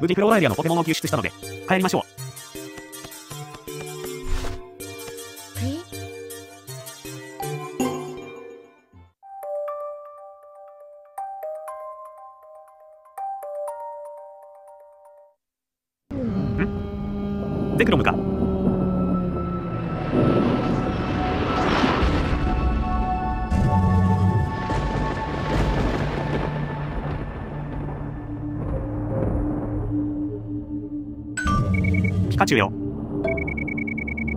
無事クローラエリアのポケモンを救出したので、帰りましょう。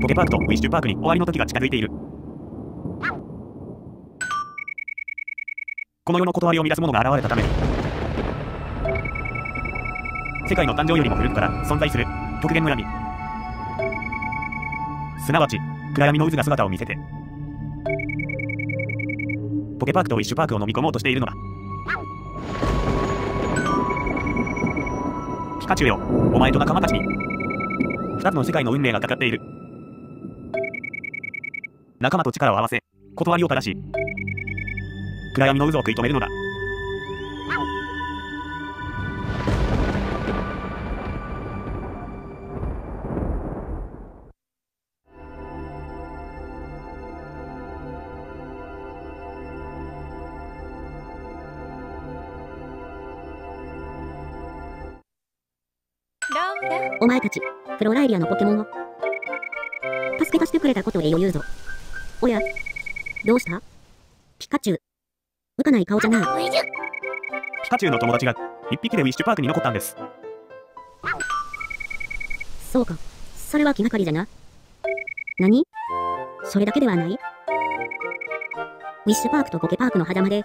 ポケパークとウィッシュパークに終わりの時が近づいている。この世の断りを乱す者が現れたため、世界の誕生よりも古くから存在する極限の闇。すなわち、暗闇の渦が姿を見せて、ポケパークとウィッシュパークを飲み込もうとしているのだ。ピカチュウよ、お前と仲間たちに、二つの世界の運命がかかっている。仲間と力を合わせ、断りを正し、暗闇の渦を食い止めるのだ。お前たち、フローラエリアのポケモンを、助け出してくれたことを言うぞ。おや、どうした？ピカチュウ。浮かない顔じゃなピカチュウの友達が一匹でウィッシュパークに残ったんです。そうか。それは気がかりじゃな。何？それだけではない？ウィッシュパークとポケパークの狭間で、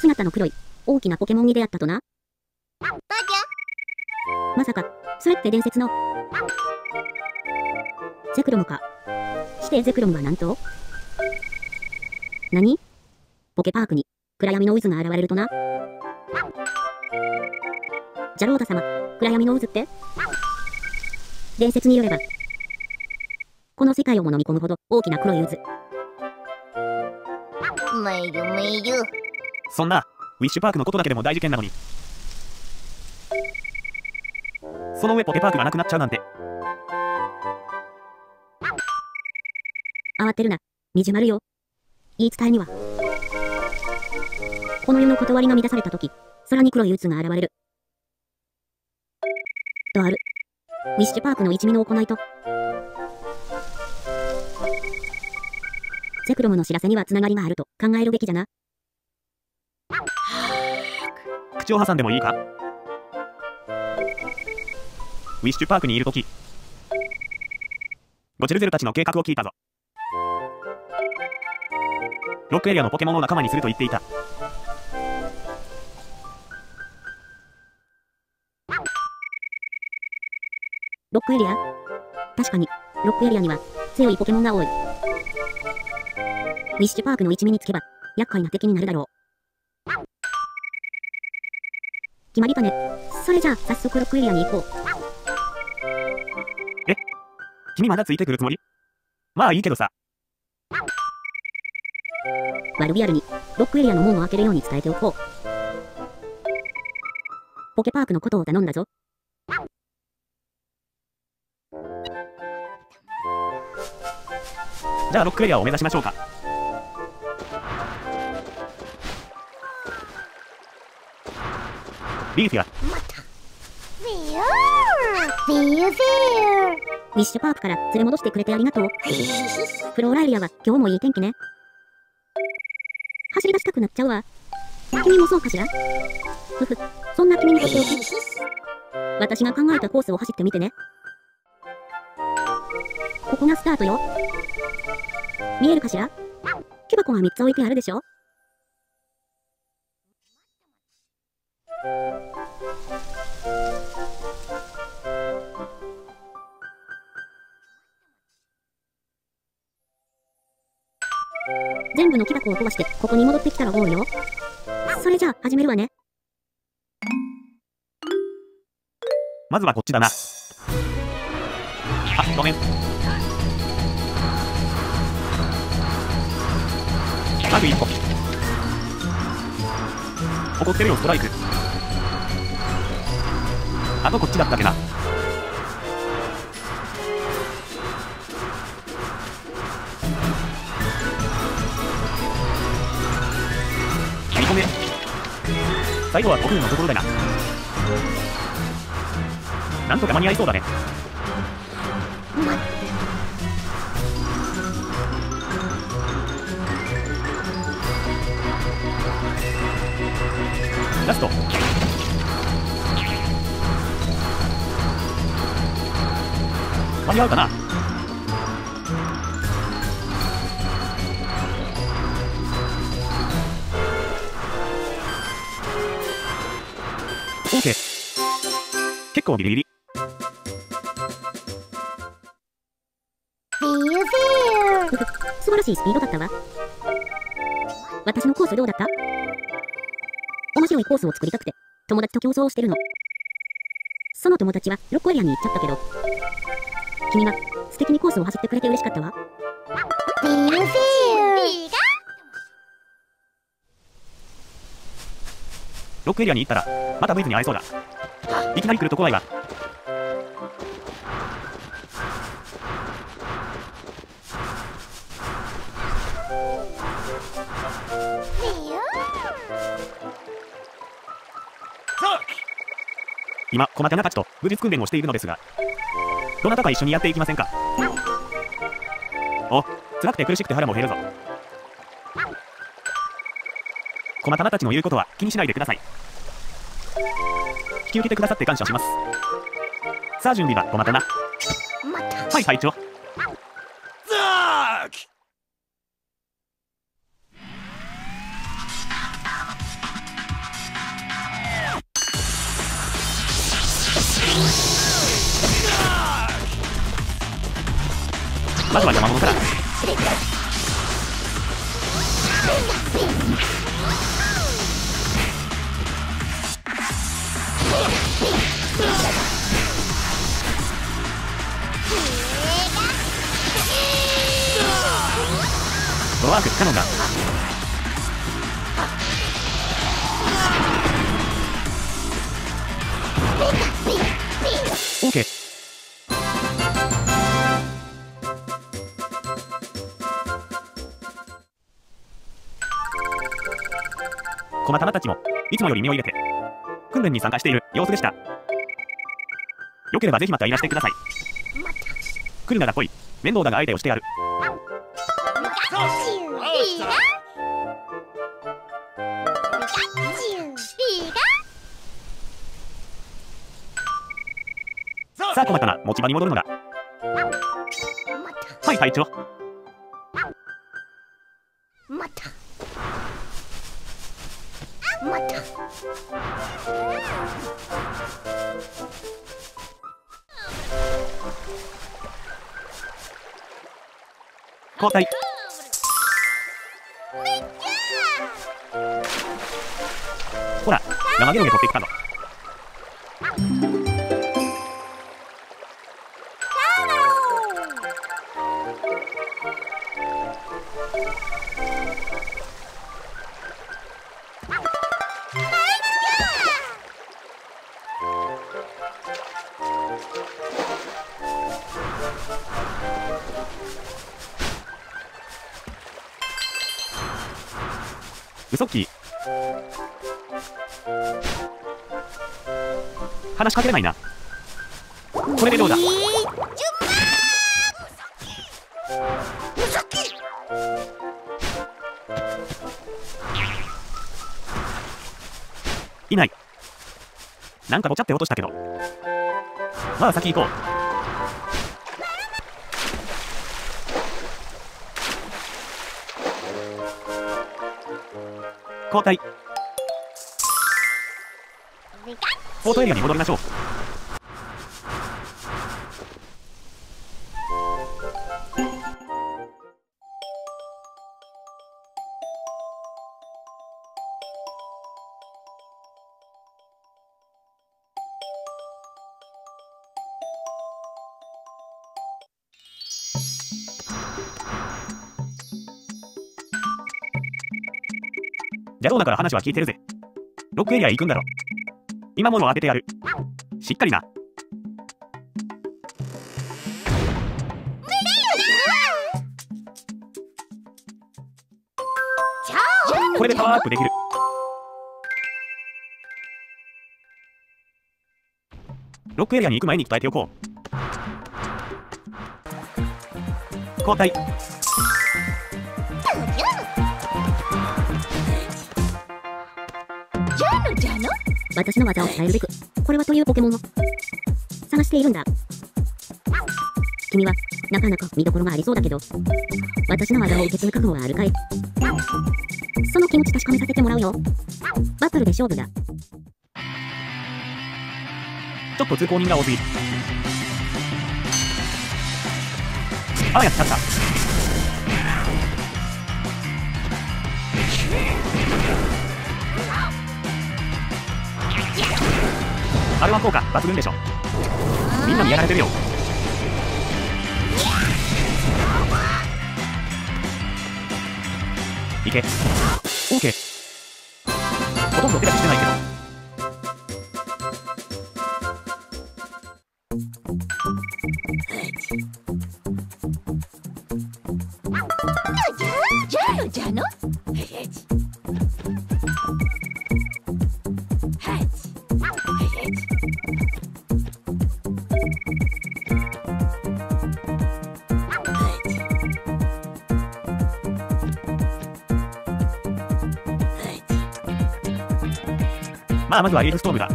姿の黒い大きなポケモンに出会ったとな。まさか、それって伝説の、ゼクロムか。してゼクロムは何と？何？ポケパークに暗闇の渦が現れるとな。ジャローダ様、暗闇の渦って？伝説によれば、この世界をも飲み込むほど大きな黒い渦。めゆめゆ。そんな、ウィッシュパークのことだけでも大事件なのに。その上ポケパークがなくなっちゃうなんて。慌てるな。みじまるよ。言い伝えには。この世の断りが乱されたとき、空に黒い渦が現れる。とある。ウィッシュパークの一味の行いと、ゼクロムの知らせにはつながりがあると考えるべきじゃな。口を挟んでもいいか？ウィッシュパークにいるとき、ゴチルゼルたちの計画を聞いたぞ。ロックエリアのポケモンを仲間にすると言っていた。ロックエリア？確かに、ロックエリアには強いポケモンが多い。ウィッシュパークの一味につけば、厄介な敵になるだろう。決まりかね？それじゃあ、早速ロックエリアに行こう。君まだついてくるつもり？まあいいけどさ。ワルビアルに、ロックエリアの門を開けるように伝えておこう。ポケパークのことを頼んだぞ。じゃあロックエリアを目指しましょうか。リーフィア、ビュービュービューウィッシュパークから連れ戻してくれてありがとう。フローラエリアは今日もいい天気ね。走り出したくなっちゃうわ。君もそうかしら？ふふ、そんな君にとっておき。私が考えたコースを走ってみてね。ここがスタートよ。見えるかしら？木箱が3つ置いてあるでしょ？全部の木箱を壊して、ここに戻ってきたらゴールよ。それじゃあ、始めるわね。まずはこっちだな。あ、ごめん。まず一歩。怒ってるよ、ストライク。あとこっちだったっけな最後は5分のところだななんとか間に合いそうだね。ラスト。間に合うかな？ー結構ギリ素晴らしいスピードだったわ。私のコースどうだった？面白いコースを作りたくて、友達と競争をしてるの。その友達はロッコエリアに行っちゃったけど、君が素敵にコースを走ってくれて嬉しかったわ。Feel fear. ロックエリアに行ったらまたブイズに会えそうだいきなり来ると怖いわ。Fear. 今小松菜たちと武術訓練をしているのですがどなたか一緒にやっていきませんか？お辛くて苦しくて腹も減るぞ。小松菜たちの言うことは気にしないでください。引き受けてくださって感謝します。さあ準備だ小松菜はい隊長。まずは山物からワークカノンだ。オーケー小松菜たちもいつもより身を入れて訓練に参加している様子でした。よければぜひまたいらしてください。来るなら来い。面倒だが相手をしてやるさあ小松菜持ち場に戻るのだはい隊長。またまた交代。生ゲロゲ取ってきたぞウソッキー話しかけれないな。これでどうだ？いない。なんかぼちゃって落としたけど。まあ先行こう。交代ポートエリアに戻りましょう邪道だから話は聞いてるぜロックエリア行くんだろ今物を当ててやる。しっかりな。これでパワーアップできる。ロックエリアに行く前に伝えておこう。交代。私の技を伝えるべく、これはというポケモンを探しているんだ。君は、なかなか見どころがありそうだけど、私の技を受け継ぐ覚悟はあるかい？その気持ち確かめさせてもらうよ。バトルで勝負だ。ちょっと通行人が多すぎるあやったったあれは効果抜群でしょ。みんなにやられてるよ。いけ。オーケー。ほとんど手出ししてないけど。まあまずはエイフストームだ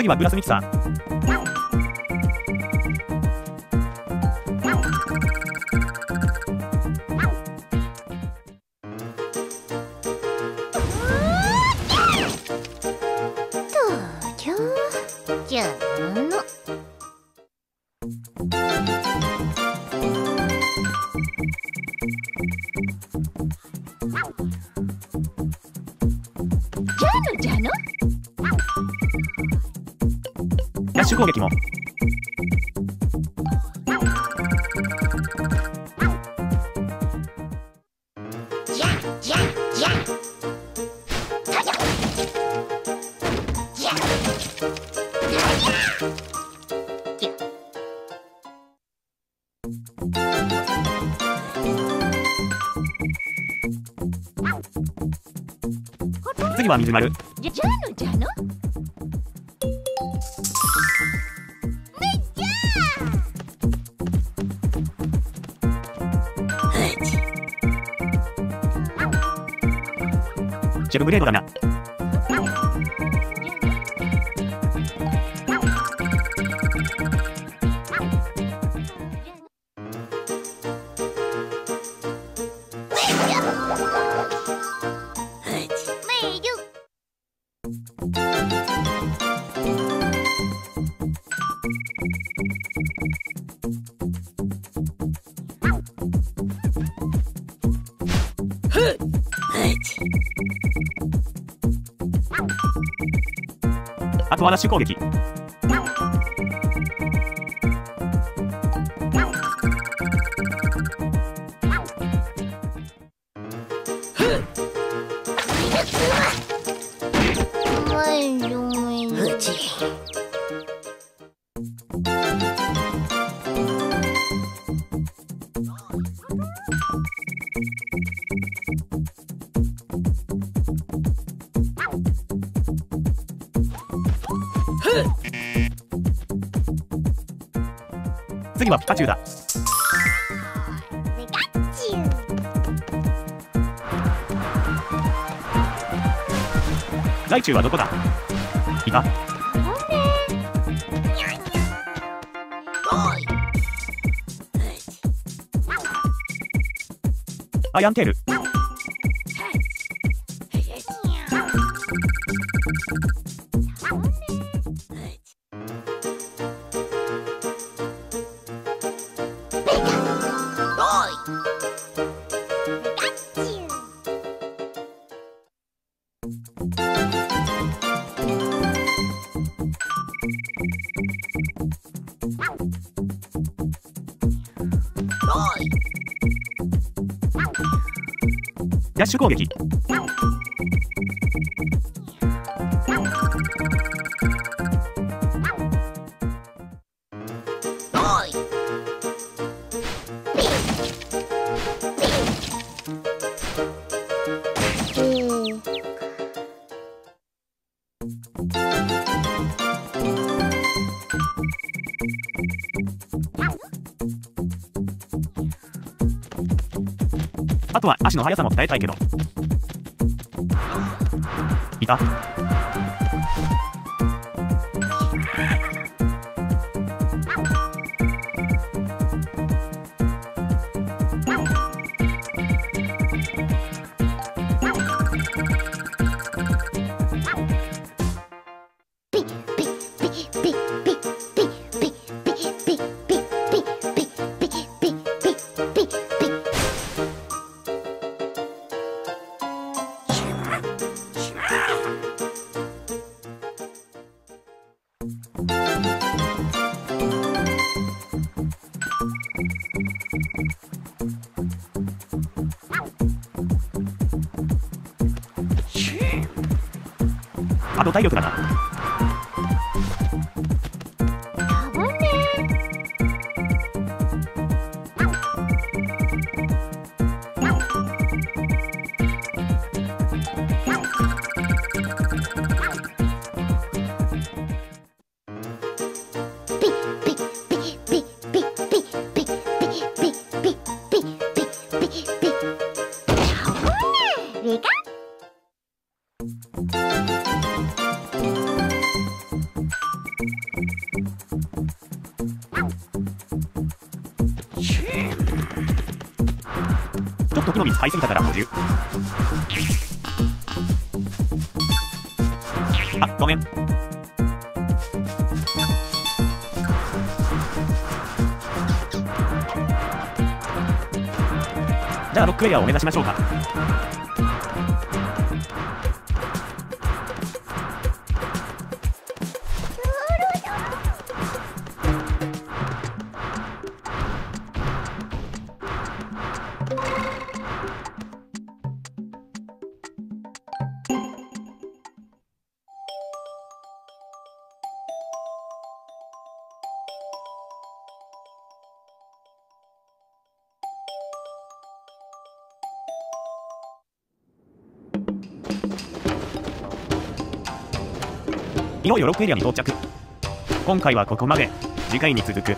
次はグラスミキサー。じゃじゃのじゃのじゃの。攻撃も。次は水丸。じゃじゃのじゃのシェルブレードだな。メイルあとはダッシュ攻撃。次はピカチュウだ。ピカチュウ。ライチュウはどこだ？いた。アイアンテールッシュ攻撃。あとは足の速さも伝えたいけど。いた。独の買いすぎたから50あごめん。じゃあロックウェアを目指しましょうか。いよいよロックエリアに到着。今回はここまで。次回に続く。